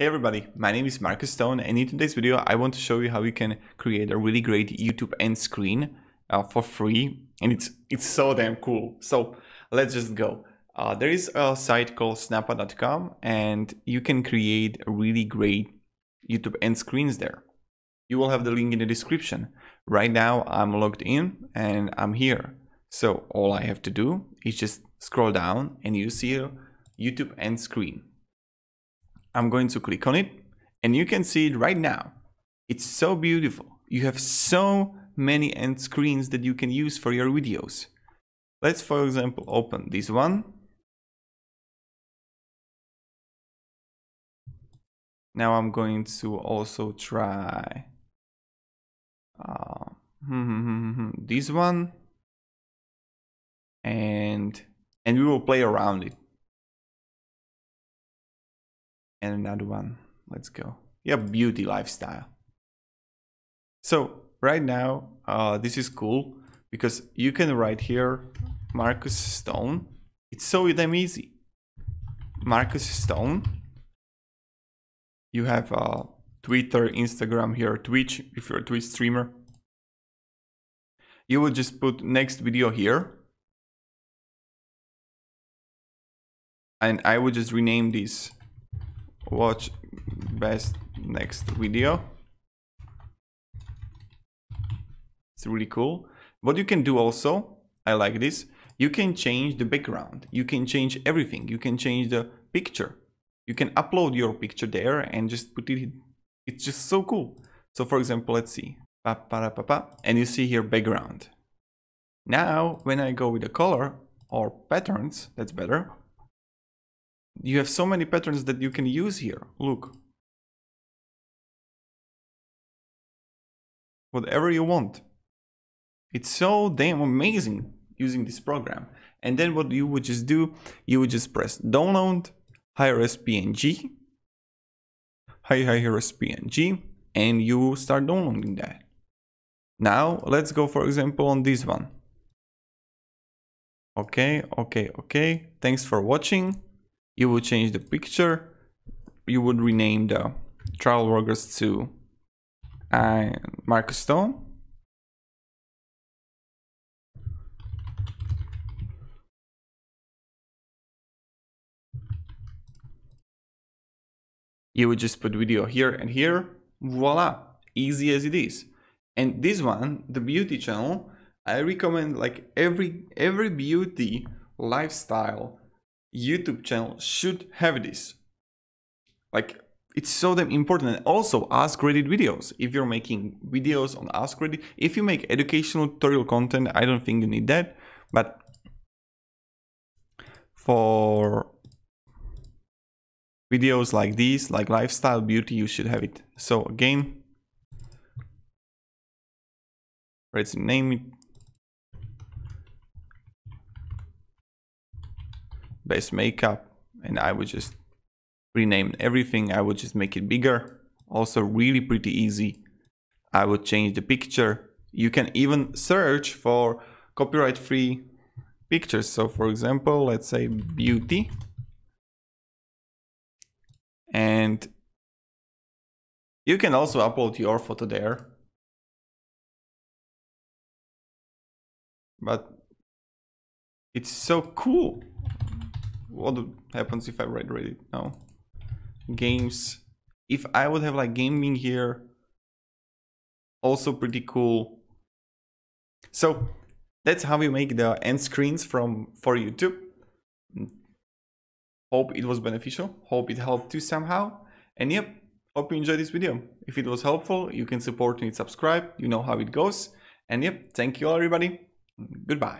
Hey everybody, my name is Marcus Stone and in today's video I want to show you how you can create a really great YouTube end screen uh, for free and it's it's so damn cool. So let's just go. Uh, there is a site called snappa.com and you can create really great YouTube end screens there. You will have the link in the description. Right now I'm logged in and I'm here. So all I have to do is just scroll down and you see YouTube end screen. I'm going to click on it and you can see it right now. It's so beautiful. You have so many end screens that you can use for your videos. Let's, for example, open this one. Now I'm going to also try uh, this one and and we will play around it and another one. Let's go. Yeah, beauty lifestyle. So right now, uh, this is cool because you can write here Marcus Stone. It's so damn easy. Marcus Stone. You have uh, Twitter, Instagram here, Twitch, if you're a Twitch streamer. You would just put next video here. And I would just rename this watch best next video. It's really cool. What you can do also, I like this, you can change the background. You can change everything. You can change the picture. You can upload your picture there and just put it, it's just so cool. So for example, let's see, and you see here background. Now, when I go with the color or patterns, that's better, you have so many patterns that you can use here. Look. Whatever you want. It's so damn amazing using this program. And then what you would just do, you would just press download, high-res PNG, high high-res PNG, and you start downloading that. Now, let's go, for example, on this one. Okay, okay, okay. Thanks for watching you would change the picture you would rename the travel workers to uh, Marcus Stone. You would just put video here and here. Voila easy as it is. And this one the beauty channel i recommend like every every beauty lifestyle YouTube channel should have this. Like, it's so damn important. And also, Ask Reddit videos. If you're making videos on Ask Reddit, if you make educational tutorial content, I don't think you need that. But for videos like these, like lifestyle beauty, you should have it. So again, let's name it base makeup and I would just rename everything. I would just make it bigger. Also really pretty easy. I would change the picture. You can even search for copyright free pictures. So for example, let's say beauty. And you can also upload your photo there. But it's so cool what happens if I write Reddit? now? Games. If I would have like gaming here, also pretty cool. So that's how we make the end screens from for YouTube. Hope it was beneficial. Hope it helped you somehow. And yep, hope you enjoyed this video. If it was helpful, you can support me subscribe. You know how it goes. And yep, thank you all everybody. Goodbye.